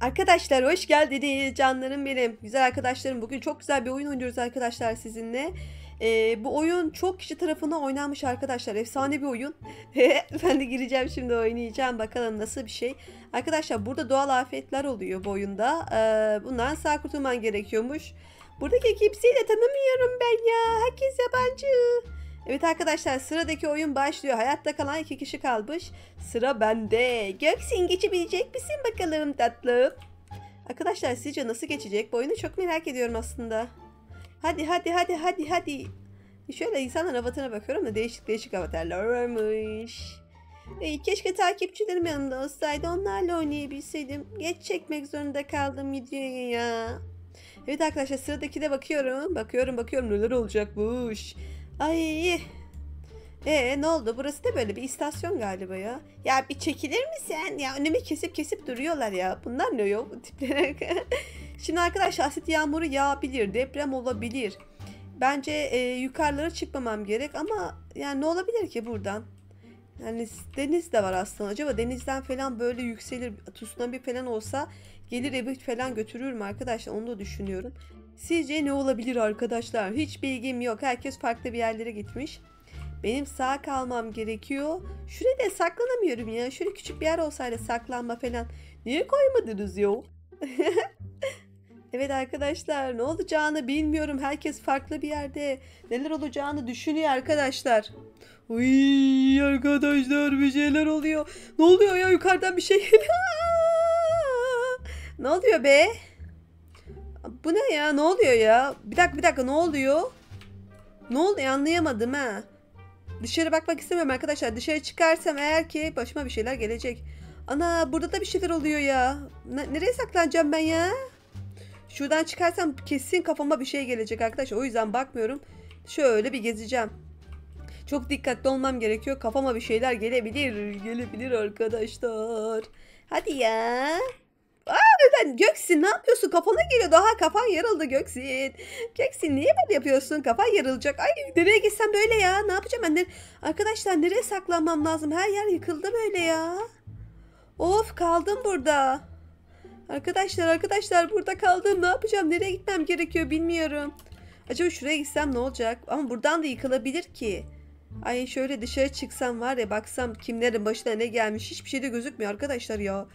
Arkadaşlar hoş geldiniz canlarım benim. Güzel arkadaşlarım bugün çok güzel bir oyun oynuyoruz arkadaşlar sizinle. Ee, bu oyun çok kişi tarafından oynanmış arkadaşlar. Efsane bir oyun. ben de gireceğim şimdi oynayacağım. Bakalım nasıl bir şey. Arkadaşlar burada doğal afetler oluyor bu oyunda. Ee, bundan sağ kurtulman gerekiyormuş. Buradaki kimseyi de tanımıyorum ben ya. Herkes yabancı. Evet arkadaşlar sıradaki oyun başlıyor. Hayatta kalan iki kişi kalmış. Sıra bende. Göksin geçebilecek misin bakalım tatlım? Arkadaşlar sizce nasıl geçecek? Bu oyunu çok merak ediyorum aslında. Hadi hadi hadi hadi hadi. Şöyle insanların avatarına bakıyorum da değişik değişik avatarlar varmış. Ey, keşke takipçilerim yanımda olsaydı onlarla oynayabilseydim. Geç çekmek zorunda kaldım videoya ya. Evet arkadaşlar sıradaki de bakıyorum. Bakıyorum bakıyorum neler olacakmış. Ay. Ee ne oldu? Burası da böyle bir istasyon galiba ya. Ya bir çekilir misin? Ya önümü kesip kesip duruyorlar ya. Bunlar ne yok bu tiplere? Şimdi arkadaşlar asit yağmuru yağabilir, deprem olabilir. Tbence e, yukarılara çıkmamam gerek ama yani ne olabilir ki buradan? Yani deniz de var aslında. Acaba denizden falan böyle yükselir, tsunami falan olsa gelir evi falan götürür mü arkadaşlar? Onu da düşünüyorum. Sizce ne olabilir arkadaşlar? Hiç bilgim yok. Herkes farklı bir yerlere gitmiş. Benim sağ kalmam gerekiyor. Şuraya da saklanamıyorum ya. Şöyle küçük bir yer olsaydı saklanma falan. Niye koymadınız yo? evet arkadaşlar ne olacağını bilmiyorum. Herkes farklı bir yerde. Neler olacağını düşünüyor arkadaşlar. Uy arkadaşlar bir şeyler oluyor. Ne oluyor ya yukarıdan bir şey geliyor. ne oluyor be? Bu ne ya? Ne oluyor ya? Bir dakika bir dakika ne oluyor? Ne oluyor anlayamadım ha. Dışarı bakmak istemiyorum arkadaşlar. Dışarı çıkarsam eğer ki başıma bir şeyler gelecek. Ana burada da bir şeyler oluyor ya. Ne- nereye saklanacağım ben ya? Şuradan çıkarsam kesin kafama bir şey gelecek arkadaşlar. O yüzden bakmıyorum. Şöyle bir gezeceğim. Çok dikkatli olmam gerekiyor. Kafama bir şeyler gelebilir. Gelebilir arkadaşlar. Hadi ya. Sen Göksin ne yapıyorsun? Kafana geliyor. Daha kafan yarıldı Göksin. Göksin niye böyle yapıyorsun? Kafan yarılacak. Ay nereye gitsem böyle ya? Ne yapacağım ben? Arkadaşlar nereye saklanmam lazım? Her yer yıkıldı böyle ya. Of kaldım burada. Arkadaşlar arkadaşlar burada kaldım. Ne yapacağım? Nereye gitmem gerekiyor bilmiyorum. Acaba şuraya gitsem ne olacak? Ama buradan da yıkılabilir ki. Ay şöyle dışarı çıksam var ya baksam kimlerin başına ne gelmiş hiçbir şey de gözükmüyor arkadaşlar ya.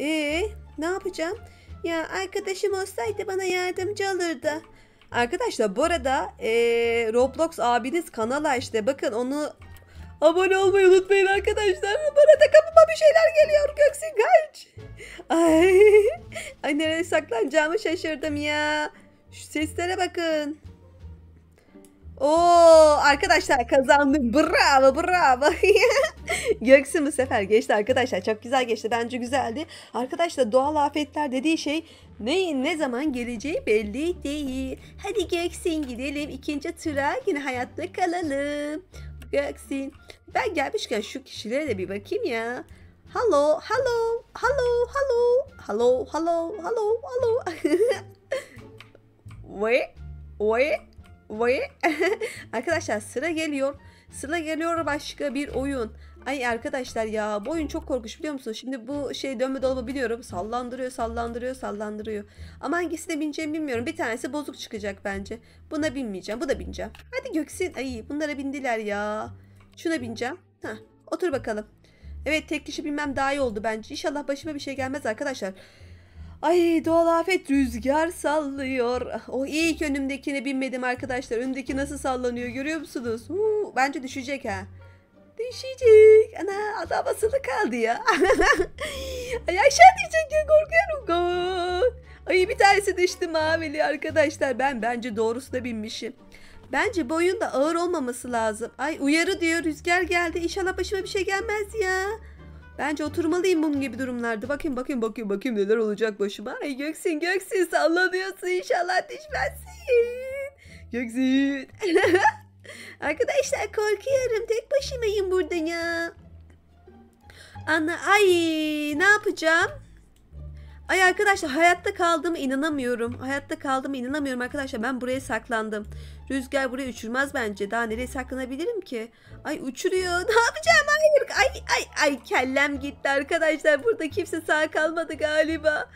Ee, ne yapacağım? Ya arkadaşım olsaydı bana yardımcı olurdu. Arkadaşlar bu arada eee, Roblox abiniz kanala işte bakın onu abone olmayı unutmayın arkadaşlar. Bana da kapıma bir şeyler geliyor Göksin kaç. Ay, ay nereye saklanacağımı şaşırdım ya. Şu seslere bakın. Oo arkadaşlar kazandım. Bravo bravo. Göksin bu sefer geçti arkadaşlar. Çok güzel geçti. Bence güzeldi. Arkadaşlar doğal afetler dediği şey neyin ne zaman geleceği belli değil. Hadi Göksin gidelim. ikinci tura yine hayatta kalalım. Göksin. Ben gelmişken şu kişilere de bir bakayım ya. Hello, hello, hello, hello, hello, hello, hello, hello. Ve, ve, ve. Arkadaşlar sıra geliyor. Sıra geliyor başka bir oyun. Ay arkadaşlar ya bu oyun çok korkunç biliyor musunuz? Şimdi bu şey dönme dolabı biliyorum. Sallandırıyor, sallandırıyor, sallandırıyor. Ama hangisine bineceğimi bilmiyorum. Bir tanesi bozuk çıkacak bence. Buna binmeyeceğim. Bu da bineceğim. Hadi Göksin. Ay bunlara bindiler ya. Şuna bineceğim. Heh, otur bakalım. Evet tek kişi bilmem daha iyi oldu bence. İnşallah başıma bir şey gelmez arkadaşlar. Ay doğal afet rüzgar sallıyor. O ilk önümdekine binmedim arkadaşlar. Önümdeki nasıl sallanıyor görüyor musunuz? Huu, bence düşecek ha. Düşecek. Ana adam asılı kaldı ya. Ay aşağı düşecek ya korkuyorum. Ay bir tanesi düştü mavili arkadaşlar. Ben bence doğrusuna binmişim. Bence bu oyunda ağır olmaması lazım. Ay uyarı diyor rüzgar geldi. İnşallah başıma bir şey gelmez ya. Bence oturmalıyım bunun gibi durumlarda. Bakayım bakayım bakayım bakayım neler olacak başıma. Ay Göksin Göksin sallanıyorsun inşallah düşmezsin. Göksin. Arkadaşlar korkuyorum tek başımayım burada ya. Ana ay ne yapacağım? Ay arkadaşlar hayatta kaldığımı inanamıyorum. Hayatta kaldığımı inanamıyorum arkadaşlar. Ben buraya saklandım. Rüzgar buraya uçurmaz bence. Daha nereye saklanabilirim ki? Ay uçuruyor. Ne yapacağım? Hayır. Ay ay ay kellem gitti arkadaşlar. Burada kimse sağ kalmadı galiba.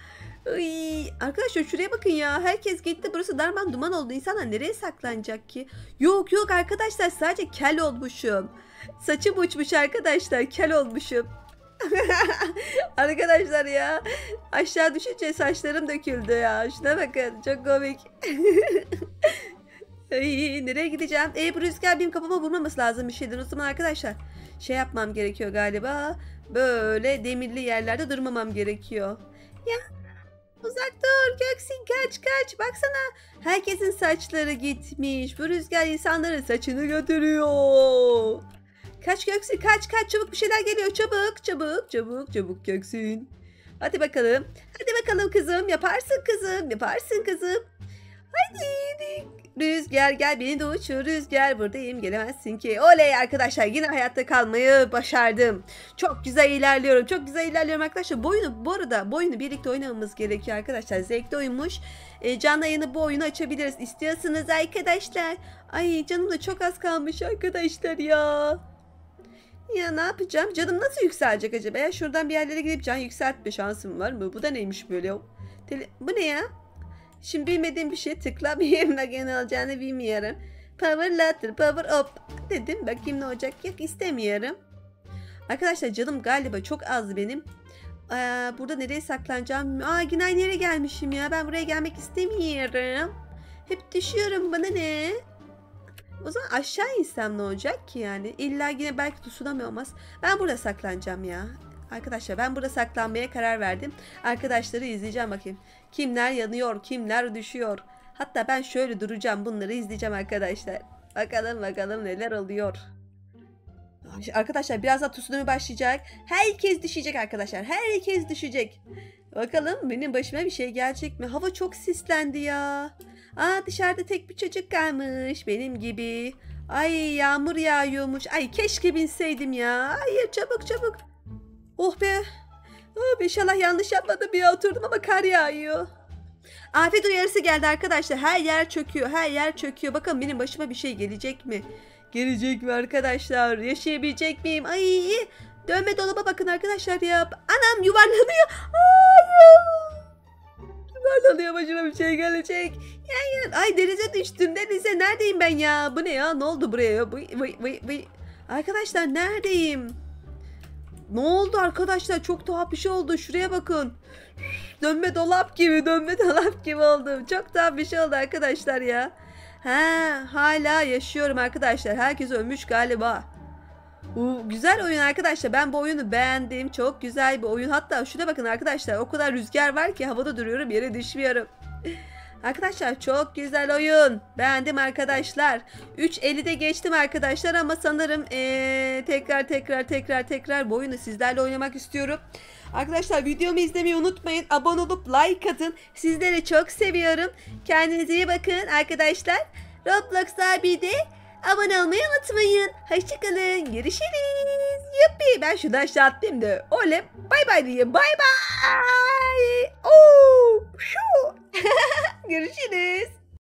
Ay, arkadaşlar şuraya bakın ya. Herkes gitti. Burası darman duman oldu. İnsanlar nereye saklanacak ki? Yok yok arkadaşlar sadece kel olmuşum. Saçım uçmuş arkadaşlar. Kel olmuşum. arkadaşlar ya. Aşağı düşünce saçlarım döküldü ya. Şuna bakın. Çok komik. Ay, nereye gideceğim? E bu rüzgar benim kafama vurmaması lazım bir şeyden. O zaman arkadaşlar şey yapmam gerekiyor galiba. Böyle demirli yerlerde durmamam gerekiyor. Ya uzak dur Göksin kaç kaç. Baksana herkesin saçları gitmiş. Bu rüzgar insanların saçını götürüyor. Kaç Göksin kaç kaç çabuk bir şeyler geliyor çabuk çabuk çabuk çabuk Göksin. Hadi bakalım. Hadi bakalım kızım yaparsın kızım yaparsın kızım. Hadi Rüzgar gel beni de uçur Rüzgar buradayım gelemezsin ki. Oley arkadaşlar yine hayatta kalmayı başardım. Çok güzel ilerliyorum. Çok güzel ilerliyorum arkadaşlar. Bu oyunu bu arada bu oyunu birlikte oynamamız gerekiyor arkadaşlar. Zevkli oyunmuş. E, canlı yayını bu oyunu açabiliriz. İstiyorsanız arkadaşlar. Ay canım da çok az kalmış arkadaşlar ya. Ya ne yapacağım? Canım nasıl yükselecek acaba? Ya şuradan bir yerlere gidip can yükseltme şansım var mı? Bu da neymiş böyle? Bu ne ya? Şimdi bilmediğim bir şey tıklamayayım da gene olacağını bilmiyorum. Power letter, power up dedim. Bakayım ne olacak. Yok istemiyorum. Arkadaşlar canım galiba çok az benim. Aa, burada nereye saklanacağım? Aa yine aynı gelmişim ya. Ben buraya gelmek istemiyorum. Hep düşüyorum. Bana ne? O zaman aşağı insem ne olacak ki yani? İlla yine belki tsunami olmaz. Ben burada saklanacağım ya. Arkadaşlar ben burada saklanmaya karar verdim. Arkadaşları izleyeceğim bakayım. Kimler yanıyor, kimler düşüyor. Hatta ben şöyle duracağım bunları izleyeceğim arkadaşlar. Bakalım bakalım neler oluyor. Arkadaşlar birazdan tsunami başlayacak. Herkes düşecek arkadaşlar. Herkes düşecek. Bakalım benim başıma bir şey gelecek mi? Hava çok sislendi ya. Aa dışarıda tek bir çocuk kalmış benim gibi. Ay yağmur yağıyormuş. Ay keşke binseydim ya. Hayır çabuk çabuk. Oh be. Oh, inşallah yanlış yapmadım ya oturdum ama kar yağıyor. Afet uyarısı geldi arkadaşlar. Her yer çöküyor. Her yer çöküyor. Bakın benim başıma bir şey gelecek mi? Gelecek mi arkadaşlar? Yaşayabilecek miyim? Ay dönme dolaba bakın arkadaşlar ya. Anam yuvarlanıyor. Hayır. Yuvarlanıyor başıma bir şey gelecek. Ya, ya. Ay denize düştüm denize. Neredeyim ben ya? Bu ne ya? Ne oldu buraya? ya? Vıy, vıy, vıy, vıy. Arkadaşlar neredeyim? Ne oldu arkadaşlar? Çok tuhaf bir şey oldu. Şuraya bakın. Dönme dolap gibi, dönme dolap gibi oldum. Çok tuhaf bir şey oldu arkadaşlar ya. Ha, hala yaşıyorum arkadaşlar. Herkes ölmüş galiba. Bu güzel oyun arkadaşlar. Ben bu oyunu beğendim. Çok güzel bir oyun. Hatta şuna bakın arkadaşlar. O kadar rüzgar var ki havada duruyorum, yere düşmüyorum. Arkadaşlar çok güzel oyun. Beğendim arkadaşlar. 3.50'de geçtim arkadaşlar ama sanırım ee, tekrar tekrar tekrar tekrar bu oyunu sizlerle oynamak istiyorum. Arkadaşlar videomu izlemeyi unutmayın. Abone olup like atın. Sizleri çok seviyorum. Kendinize iyi bakın arkadaşlar. Roblox abi de abone olmayı unutmayın. Hoşçakalın. Görüşürüz. Yuppi. Ben şuradan aşağı atlayayım da. Oley. Bay bay diyeyim. Bay bay. Oo. Şu. Görüşürüz.